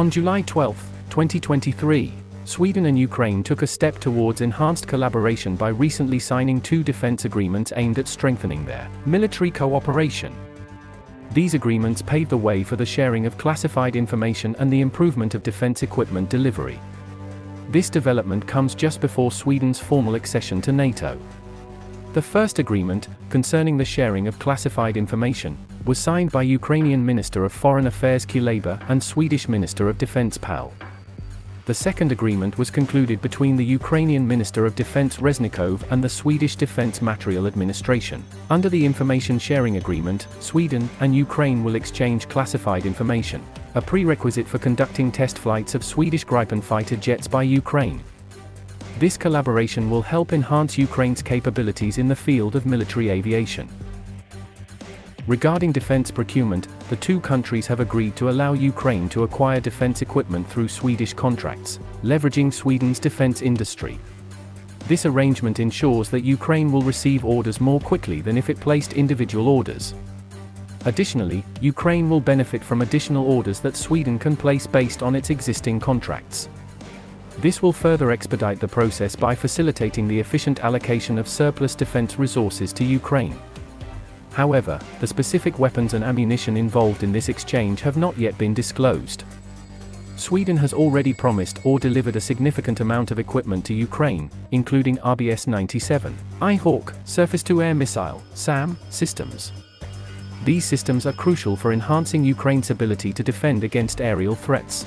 On July 12, 2023, Sweden and Ukraine took a step towards enhanced collaboration by recently signing two defense agreements aimed at strengthening their military cooperation. These agreements pave the way for the sharing of classified information and the improvement of defense equipment delivery. This development comes just before Sweden's formal accession to NATO. The first agreement, concerning the sharing of classified information, was signed by Ukrainian Minister of Foreign Affairs Kuleba and Swedish Minister of Defense Pal. The second agreement was concluded between the Ukrainian Minister of Defense Reznikov and the Swedish Defense Material Administration. Under the Information Sharing Agreement, Sweden and Ukraine will exchange classified information, a prerequisite for conducting test flights of Swedish Gripen fighter jets by Ukraine. This collaboration will help enhance Ukraine's capabilities in the field of military aviation. Regarding defense procurement, the two countries have agreed to allow Ukraine to acquire defense equipment through Swedish contracts, leveraging Sweden's defense industry. This arrangement ensures that Ukraine will receive orders more quickly than if it placed individual orders. Additionally, Ukraine will benefit from additional orders that Sweden can place based on its existing contracts. This will further expedite the process by facilitating the efficient allocation of surplus defense resources to Ukraine. However, the specific weapons and ammunition involved in this exchange have not yet been disclosed. Sweden has already promised or delivered a significant amount of equipment to Ukraine, including RBS-97, I-Hawk, surface-to-air missile, SAM, systems. These systems are crucial for enhancing Ukraine's ability to defend against aerial threats.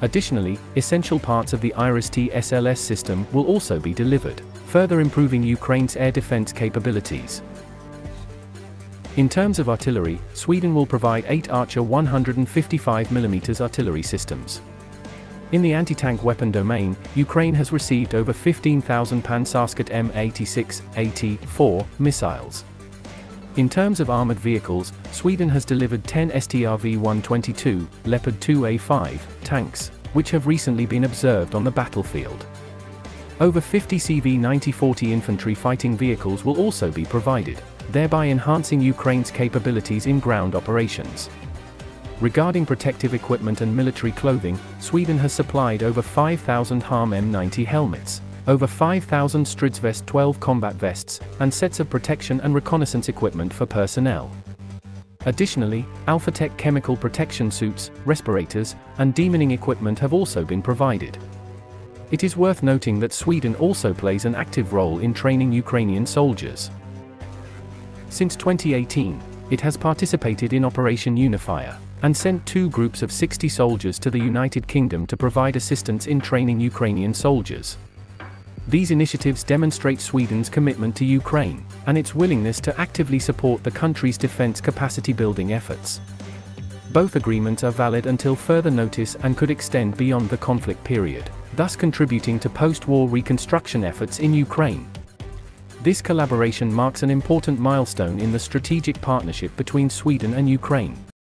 Additionally, essential parts of the IRIS-T SLS system will also be delivered, further improving Ukraine's air defense capabilities. In terms of artillery, Sweden will provide 8 Archer 155mm artillery systems. In the anti-tank weapon domain, Ukraine has received over 15,000 Pansarskott M86, AT-4 missiles. In terms of armored vehicles, Sweden has delivered 10 STRV-122, Leopard 2A5, tanks, which have recently been observed on the battlefield. Over 50 CV-9040 infantry fighting vehicles will also be provided thereby enhancing Ukraine's capabilities in ground operations. Regarding protective equipment and military clothing, Sweden has supplied over 5,000 HARM M90 helmets, over 5,000 Stridsvest 12 combat vests, and sets of protection and reconnaissance equipment for personnel. Additionally, AlphaTec chemical protection suits, respirators, and demining equipment have also been provided. It is worth noting that Sweden also plays an active role in training Ukrainian soldiers. Since 2018, it has participated in Operation Unifier, and sent two groups of 60 soldiers to the United Kingdom to provide assistance in training Ukrainian soldiers. These initiatives demonstrate Sweden's commitment to Ukraine, and its willingness to actively support the country's defense capacity building efforts. Both agreements are valid until further notice and could extend beyond the conflict period, thus contributing to post war reconstruction efforts in Ukraine. This collaboration marks an important milestone in the strategic partnership between Sweden and Ukraine.